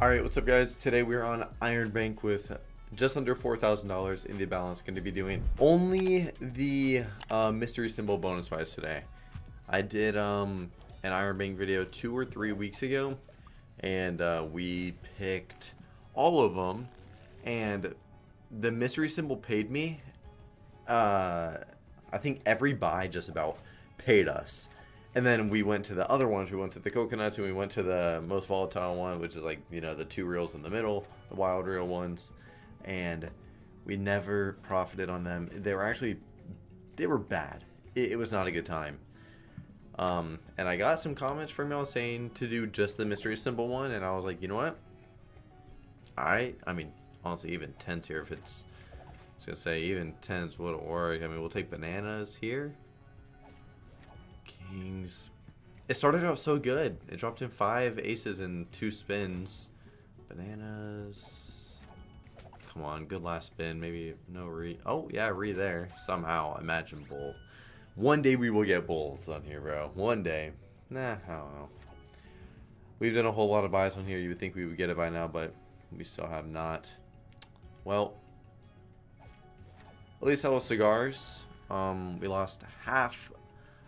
Alright, what's up guys? Today we're on Iron Bank with just under $4,000 in the balance. Going to be doing only the uh, mystery symbol bonus buys today. I did um, an Iron Bank video two or three weeks ago and uh, we picked all of them and the mystery symbol paid me. Uh, I think every buy just about paid us. And then we went to the other ones. We went to the coconuts and we went to the most volatile one, which is like, you know, the two reels in the middle, the wild reel ones. And we never profited on them. They were actually, they were bad. It, it was not a good time. Um, and I got some comments from y'all saying to do just the mystery symbol one. And I was like, you know what? I, I mean, honestly, even 10's here if it's, I was going to say, even 10's would work. I mean, we'll take bananas here. Kings. It started out so good. It dropped in five aces in two spins. Bananas. Come on, good last spin. Maybe no re. Oh, yeah, re there. Somehow. Imagine bull. One day we will get bulls on here, bro. One day. Nah, I don't know. We've done a whole lot of buys on here. You would think we would get it by now, but we still have not. Well, at least that was cigars. Um, we lost half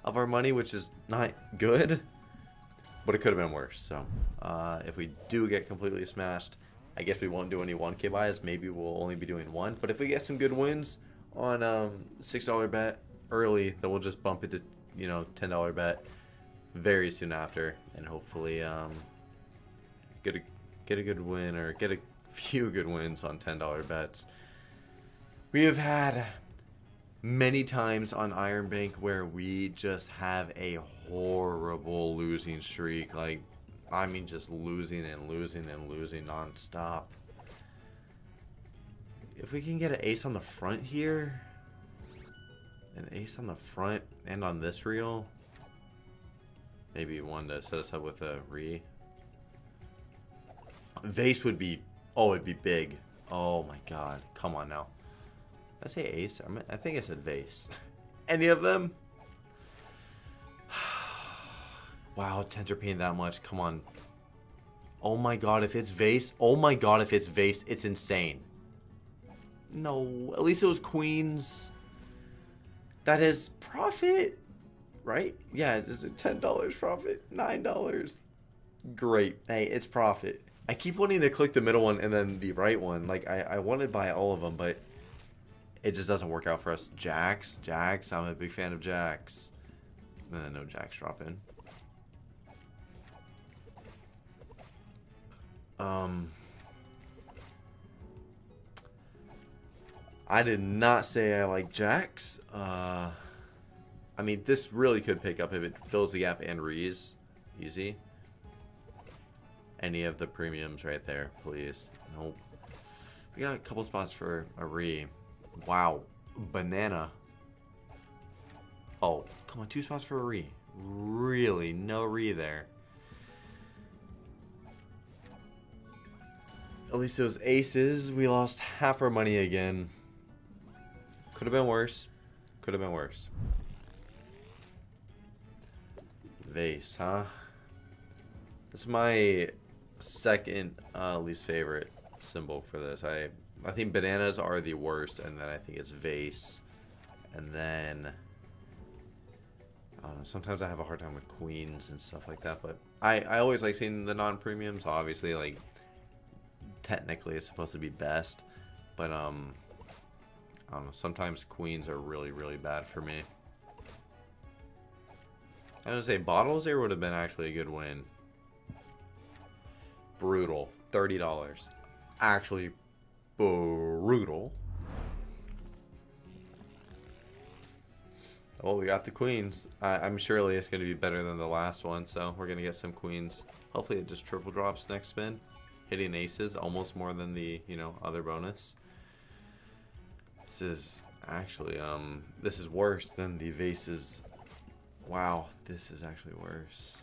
of our money, which is not good, but it could have been worse. So uh, if we do get completely smashed, I guess we won't do any 1K buys. Maybe we'll only be doing one. But if we get some good wins on um, $6 bet early, then we'll just bump it to, you know, $10 bet very soon after. And hopefully um, get, a, get a good win or get a few good wins on $10 bets. We have had many times on Iron Bank where we just have a horrible losing streak. Like, I mean, just losing and losing and losing nonstop. If we can get an ace on the front here, an ace on the front and on this reel, maybe one to set us up with a re. Vase would be, oh, it'd be big. Oh my god, come on now. I say ace? I, mean, I think I said vase. Any of them? wow, paying that much. Come on. Oh my god, if it's vase. Oh my god, if it's vase, it's insane. No, at least it was queens. That is profit, right? Yeah, it's $10 profit, $9. Great. Hey, it's profit. I keep wanting to click the middle one and then the right one. Like, I, I wanted to buy all of them, but it just doesn't work out for us. Jacks, Jacks, I'm a big fan of Jacks. Uh, no Jacks drop in. Um, I did not say I like Jacks. Uh, I mean, this really could pick up if it fills the gap and rees. Easy. Any of the premiums right there, please. Nope. We got a couple spots for a re. Wow. Banana. Oh, come on. Two spots for a re. Really? No re there. At least was aces. We lost half our money again. Could have been worse. Could have been worse. Vase, huh? This is my second uh, least favorite symbol for this. I I think bananas are the worst, and then I think it's vase, and then I don't know. Sometimes I have a hard time with queens and stuff like that, but I I always like seeing the non-premiums. Obviously, like technically it's supposed to be best, but um I don't know. Sometimes queens are really really bad for me. I was gonna say bottles here would have been actually a good win. Brutal, thirty dollars. Actually brutal. Well, we got the queens. I, am surely it's going to be better than the last one, so we're going to get some queens. Hopefully it just triple drops next spin. Hitting aces, almost more than the, you know, other bonus. This is actually, um, this is worse than the vases. Wow, this is actually worse.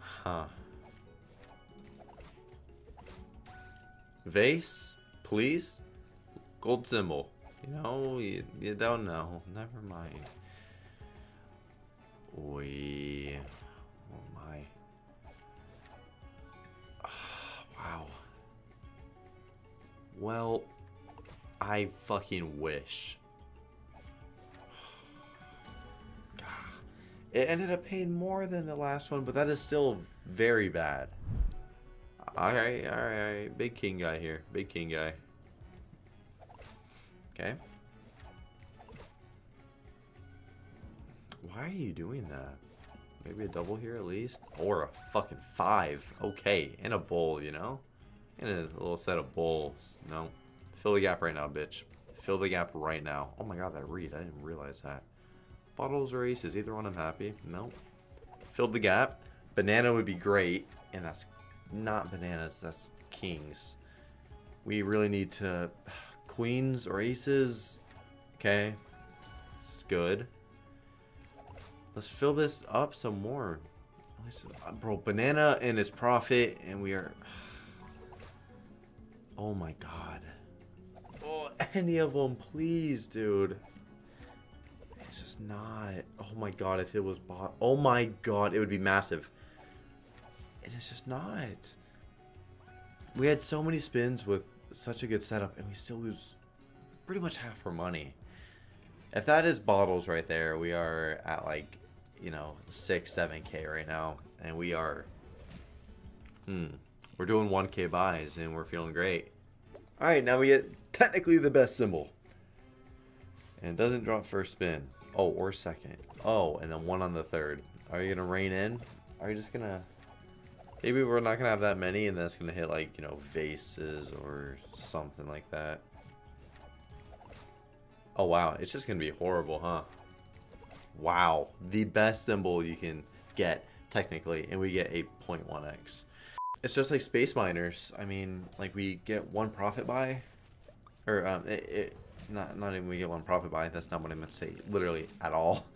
Huh. Vase, please. Gold symbol. You know, you, you don't know. Never mind. We. Oh my. Oh, wow. Well, I fucking wish. It ended up paying more than the last one, but that is still very bad. Alright, alright, alright. Big king guy here. Big king guy. Okay. Why are you doing that? Maybe a double here at least? Or a fucking five. Okay. And a bowl, you know? And a little set of bowls. No. Fill the gap right now, bitch. Fill the gap right now. Oh my god, that read. I didn't realize that. Bottles or aces. Either one I'm happy. No. Filled the gap. Banana would be great. And that's not bananas. That's kings. We really need to... Queens or aces. Okay. It's good. Let's fill this up some more. Uh, bro, banana and its profit, and we are... Oh my god. Oh, any of them, please, dude. It's just not. Oh my god, if it was bought. Oh my god, it would be massive. And it's just not. We had so many spins with such a good setup, and we still lose pretty much half our money. If that is bottles right there, we are at like, you know, six, seven K right now. And we are, hmm, we're doing 1K buys and we're feeling great. All right, now we get technically the best symbol. And doesn't drop first spin. Oh, or second. Oh, and then one on the third. Are you going to rein in? Are you just going to... Maybe we're not to have that many and that's to hit like, you know, vases or something like that. Oh, wow. It's just to be horrible, huh? Wow. The best symbol you can get, technically. And we get a 0.1x it's just like space miners. I mean, like we get one profit buy, or um, it, it not not even we get one profit buy. That's not what I meant to say. Literally at all.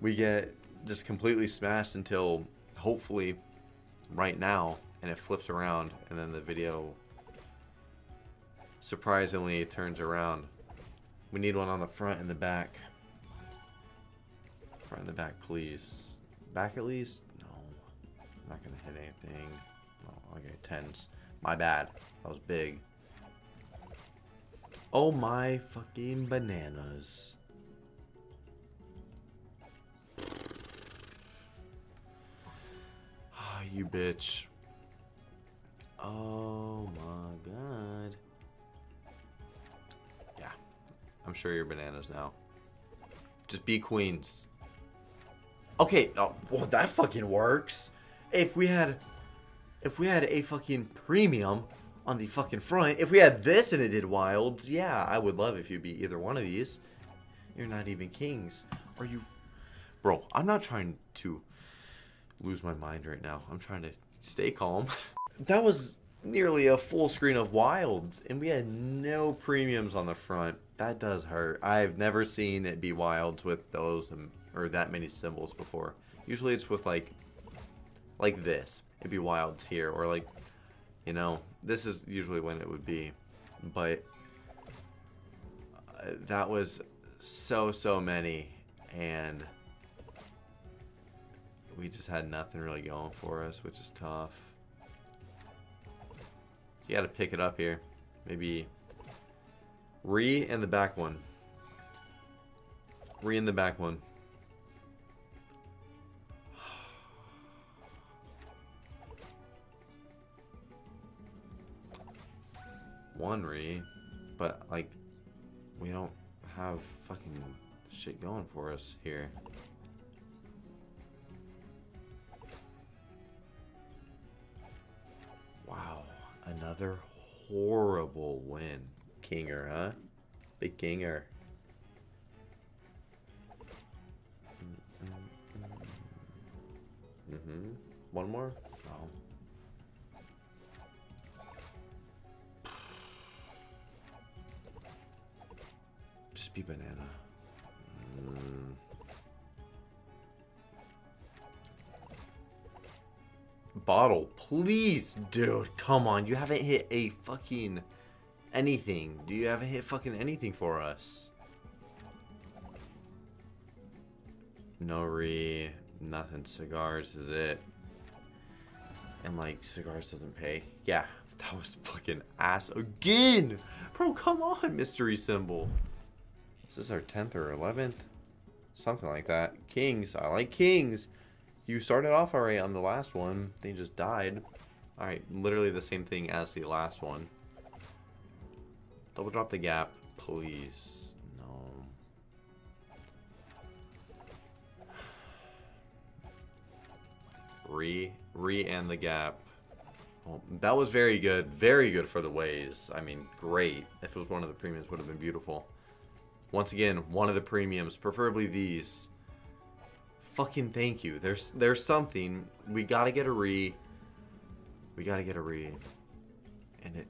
We get just completely smashed until hopefully right now, and it flips around, and then the video surprisingly turns around. We need one on the front and the back. Front and the back, please. Back at least? No. I'm not gonna hit anything. Oh, okay, tens. My bad. That was big. Oh my fucking bananas. Oh, you bitch. Oh my god. Yeah. I'm sure you're bananas now. Just be queens. Okay, oh, well that fucking works. If we had if we had a fucking premium on the fucking front, if we had this and it did wilds, yeah, I would love if you'd be either one of these. You're not even kings. Are you... Bro, I'm not trying to lose my mind right now. I'm trying to stay calm. that was nearly a full screen of wilds, and we had no premiums on the front. That does hurt. I've never seen it be wilds with those, um, or that many symbols before. Usually it's with like, like this it'd be wilds here or like you know this is usually when it would be but uh, that was so so many and we just had nothing really going for us which is tough. You gotta pick it up here. Maybe re and the back one. Re in the back one. One re, but like we don't have fucking shit going for us here. Another horrible win. Kinger, huh? Big Kinger. Mm-hmm. One more? Oh. Crispy banana. Bottle, please, dude. Come on, you haven't hit a fucking anything. Do you haven't hit fucking anything for us? No re, nothing. Cigars is it. And like, cigars doesn't pay. Yeah, That was fucking ass again. Bro, come on, mystery symbol. This is this our 10th or 11th? Something like that. Kings. I like kings. You started off alright on the last one. They just died. Alright, literally the same thing as the last one. Double drop the gap, please. No. Re, re and the gap. That was very good. Very good for the ways. I mean, great. If it was one of the premiums, would have been beautiful. Once again, one of the premiums, preferably these. Fucking thank you. There's there's something. We gotta get a re. We gotta get a re. And it...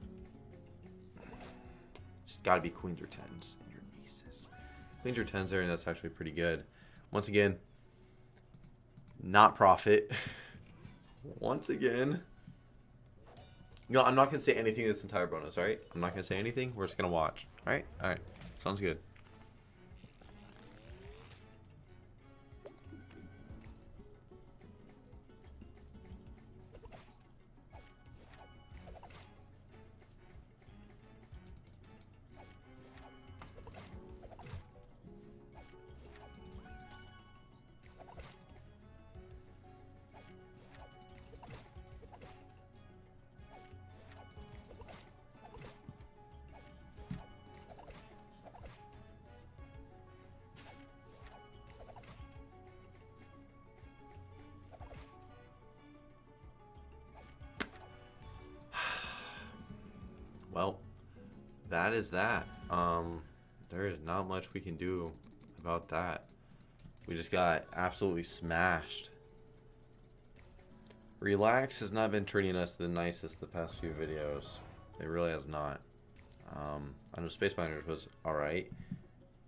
It's gotta be queens or tens. Your aces. Queens or tens there, and that's actually pretty good. Once again, not profit. Once again. No, I'm not to say anything this entire bonus, alright? I'm not to say anything. We're just to watch. Alright? Alright. Sounds good. That is that. Um, there is not much we can do about that. We just got absolutely smashed. Relax has not been treating us the nicest the past few videos. It really has not. Um, I know Space Miners was alright,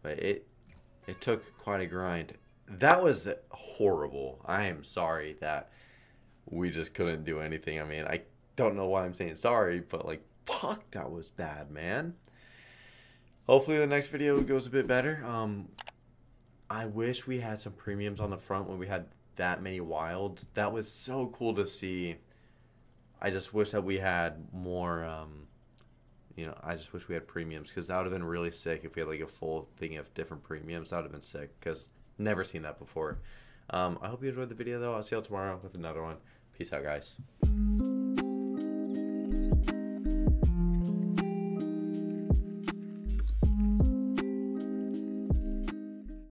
but it it took quite a grind. That was horrible. I am sorry that we just couldn't do anything. I mean, I don't know why I'm saying sorry, but like fuck, that was bad, man. Hopefully the next video goes a bit better. Um, I wish we had some premiums on the front when we had that many wilds. That was so cool to see. I just wish that we had more, um, you know, I just wish we had premiums because that would have been really sick if we had like a full thing of different premiums. That would have been sick because never seen that before. Um, I hope you enjoyed the video though. I'll see you all tomorrow with another one. Peace out, guys.